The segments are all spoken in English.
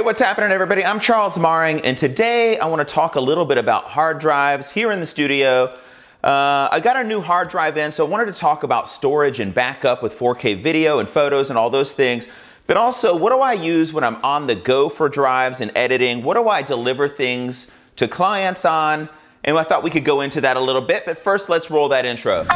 Hey, what's happening everybody? I'm Charles Maring and today I want to talk a little bit about hard drives here in the studio. Uh, I got a new hard drive in, so I wanted to talk about storage and backup with 4K video and photos and all those things. But also, what do I use when I'm on the go for drives and editing? What do I deliver things to clients on? And I thought we could go into that a little bit, but first let's roll that intro.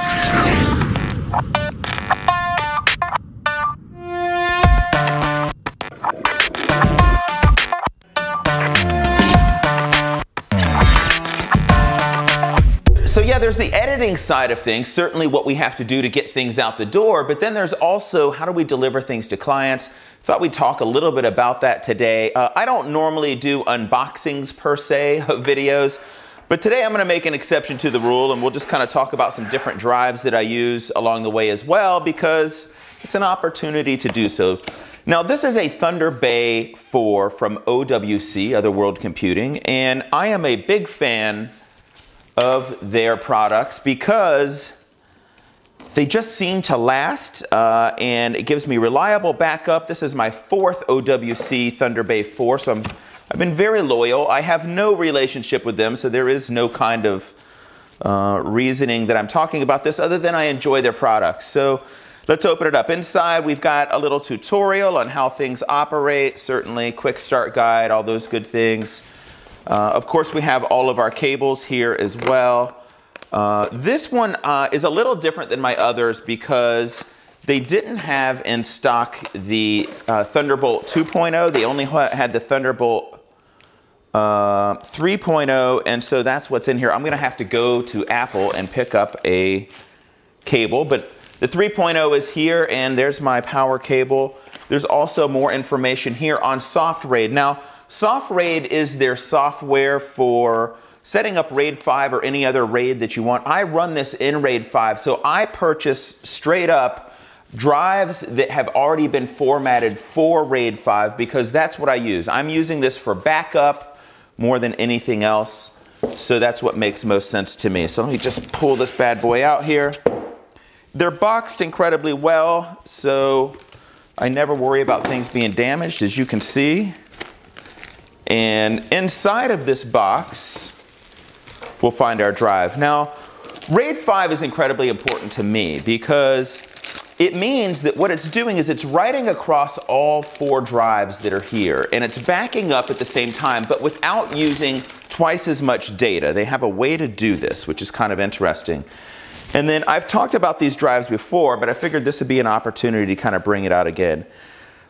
So yeah, there's the editing side of things, certainly what we have to do to get things out the door, but then there's also how do we deliver things to clients? Thought we'd talk a little bit about that today. Uh, I don't normally do unboxings per se of videos, but today I'm gonna make an exception to the rule and we'll just kind of talk about some different drives that I use along the way as well because it's an opportunity to do so. Now this is a Thunder Bay 4 from OWC, Other World Computing, and I am a big fan of their products because they just seem to last uh, and it gives me reliable backup. This is my fourth OWC Thunder Bay 4, so I'm, I've been very loyal. I have no relationship with them, so there is no kind of uh, reasoning that I'm talking about this other than I enjoy their products. So let's open it up. Inside, we've got a little tutorial on how things operate, certainly quick start guide, all those good things. Uh, of course, we have all of our cables here as well. Uh, this one uh, is a little different than my others because they didn't have in stock the uh, Thunderbolt 2.0. They only had the Thunderbolt uh, 3.0, and so that's what's in here. I'm gonna have to go to Apple and pick up a cable, but the 3.0 is here, and there's my power cable. There's also more information here on SoftRaid. Now, SoftRaid is their software for setting up RAID 5 or any other RAID that you want. I run this in RAID 5, so I purchase straight up drives that have already been formatted for RAID 5 because that's what I use. I'm using this for backup more than anything else, so that's what makes most sense to me. So let me just pull this bad boy out here. They're boxed incredibly well, so I never worry about things being damaged, as you can see. And inside of this box, we'll find our drive. Now, RAID 5 is incredibly important to me because it means that what it's doing is it's writing across all four drives that are here and it's backing up at the same time, but without using twice as much data. They have a way to do this, which is kind of interesting. And then I've talked about these drives before, but I figured this would be an opportunity to kind of bring it out again.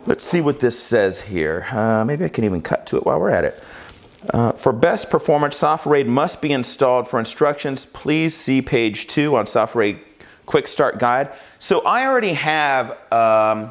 Let's see what this says here. Uh, maybe I can even cut to it while we're at it. Uh, for best performance, SoftRaid must be installed. For instructions, please see page two on SoftRaid Quick Start Guide. So I already have um,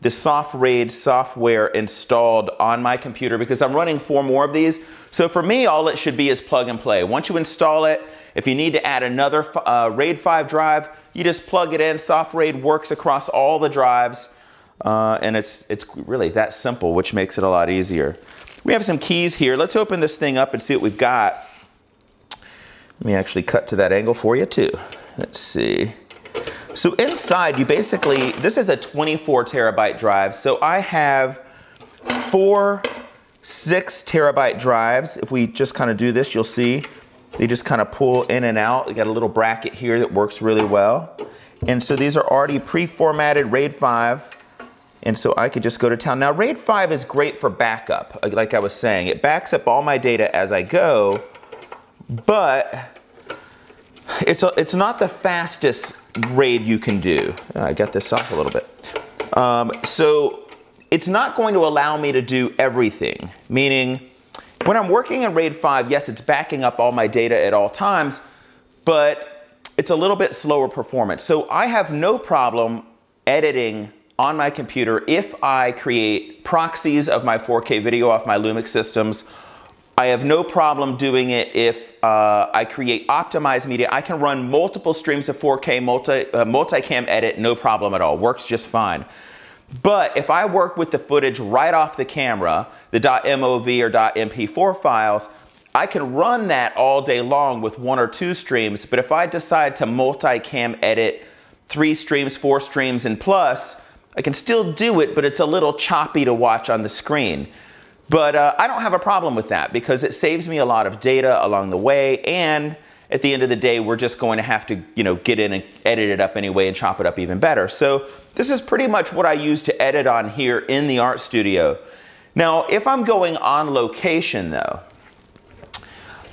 the SoftRaid software installed on my computer because I'm running four more of these. So for me, all it should be is plug and play. Once you install it, if you need to add another uh, RAID 5 drive, you just plug it in. SoftRaid works across all the drives. Uh, and it's, it's really that simple, which makes it a lot easier. We have some keys here. Let's open this thing up and see what we've got. Let me actually cut to that angle for you too. Let's see. So inside you basically, this is a 24 terabyte drive. So I have four six terabyte drives. If we just kind of do this, you'll see they just kind of pull in and out. They got a little bracket here that works really well. And so these are already pre-formatted RAID 5 and so I could just go to town. Now RAID 5 is great for backup, like I was saying. It backs up all my data as I go, but it's, a, it's not the fastest RAID you can do. I got this off a little bit. Um, so it's not going to allow me to do everything, meaning when I'm working in RAID 5, yes, it's backing up all my data at all times, but it's a little bit slower performance. So I have no problem editing on my computer if I create proxies of my 4K video off my Lumix systems. I have no problem doing it if uh, I create optimized media. I can run multiple streams of 4K multi, uh, multicam edit, no problem at all. Works just fine. But if I work with the footage right off the camera, the .mov or .mp4 files, I can run that all day long with one or two streams. But if I decide to multicam edit three streams, four streams, and plus, I can still do it, but it's a little choppy to watch on the screen. But uh, I don't have a problem with that because it saves me a lot of data along the way and at the end of the day, we're just going to have to, you know, get in and edit it up anyway and chop it up even better. So this is pretty much what I use to edit on here in the art studio. Now, if I'm going on location though,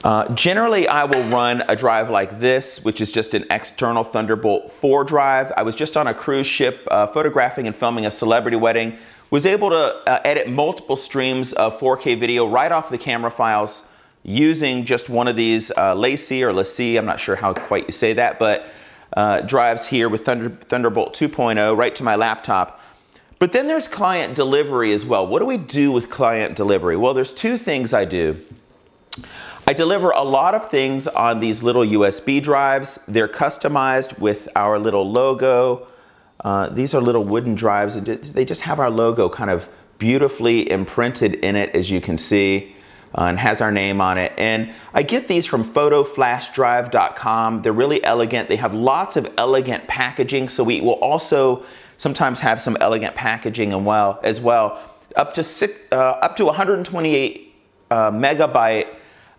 uh, generally, I will run a drive like this, which is just an external Thunderbolt 4 drive. I was just on a cruise ship uh, photographing and filming a celebrity wedding. Was able to uh, edit multiple streams of 4K video right off the camera files using just one of these uh, LaCie or LaCie, I'm not sure how quite you say that, but uh, drives here with Thunder, Thunderbolt 2.0 right to my laptop. But then there's client delivery as well. What do we do with client delivery? Well, there's two things I do. I deliver a lot of things on these little USB drives. They're customized with our little logo. Uh, these are little wooden drives and they just have our logo kind of beautifully imprinted in it as you can see uh, and has our name on it. And I get these from photoflashdrive.com. They're really elegant. They have lots of elegant packaging. So we will also sometimes have some elegant packaging and well, as well. Up to, six, uh, up to 128 uh, megabyte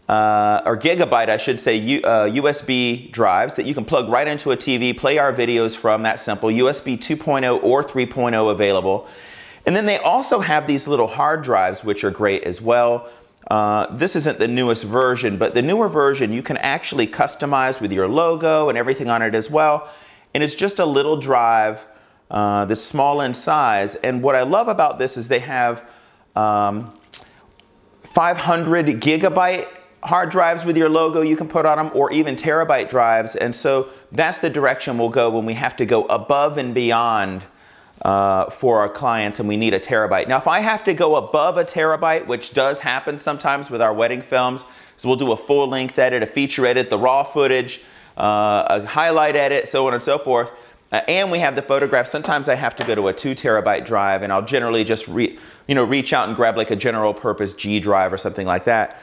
uh, or gigabyte, I should say, U, uh, USB drives that you can plug right into a TV, play our videos from, that simple, USB 2.0 or 3.0 available. And then they also have these little hard drives, which are great as well. Uh, this isn't the newest version, but the newer version you can actually customize with your logo and everything on it as well. And it's just a little drive uh, that's small in size. And what I love about this is they have um, 500 gigabyte hard drives with your logo you can put on them or even terabyte drives. And so that's the direction we'll go when we have to go above and beyond uh, for our clients and we need a terabyte. Now, if I have to go above a terabyte, which does happen sometimes with our wedding films, so we'll do a full length edit, a feature edit, the raw footage, uh, a highlight edit, so on and so forth. Uh, and we have the photographs. Sometimes I have to go to a two terabyte drive and I'll generally just you know, reach out and grab like a general purpose G drive or something like that.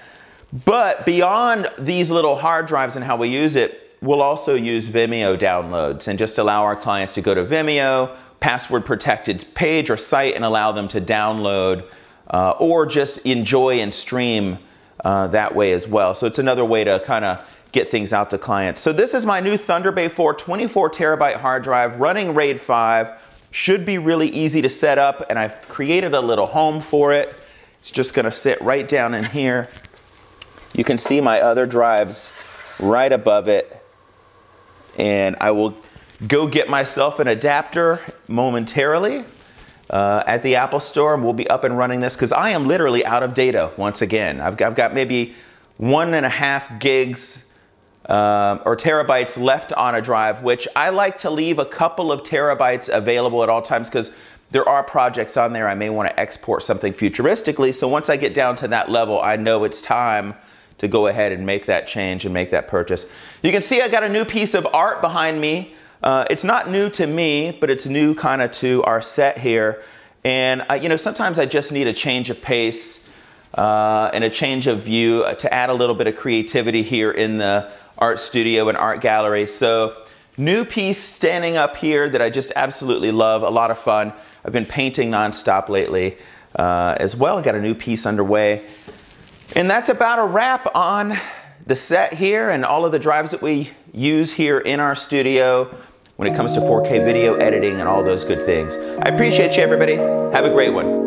But beyond these little hard drives and how we use it, we'll also use Vimeo downloads and just allow our clients to go to Vimeo, password protected page or site and allow them to download uh, or just enjoy and stream uh, that way as well. So it's another way to kind of get things out to clients. So this is my new Thunder Bay 4 24 terabyte hard drive running RAID 5. Should be really easy to set up and I've created a little home for it. It's just gonna sit right down in here you can see my other drives right above it. And I will go get myself an adapter momentarily uh, at the Apple Store and we'll be up and running this because I am literally out of data once again. I've, I've got maybe one and a half gigs uh, or terabytes left on a drive, which I like to leave a couple of terabytes available at all times because there are projects on there I may want to export something futuristically. So once I get down to that level, I know it's time to go ahead and make that change and make that purchase. You can see I got a new piece of art behind me. Uh, it's not new to me, but it's new kind of to our set here. And I, you know, sometimes I just need a change of pace uh, and a change of view to add a little bit of creativity here in the art studio and art gallery. So new piece standing up here that I just absolutely love, a lot of fun. I've been painting nonstop lately uh, as well. I got a new piece underway. And that's about a wrap on the set here and all of the drives that we use here in our studio when it comes to 4K video editing and all those good things. I appreciate you, everybody. Have a great one.